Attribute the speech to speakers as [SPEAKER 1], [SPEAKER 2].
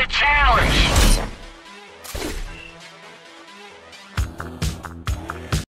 [SPEAKER 1] a challenge!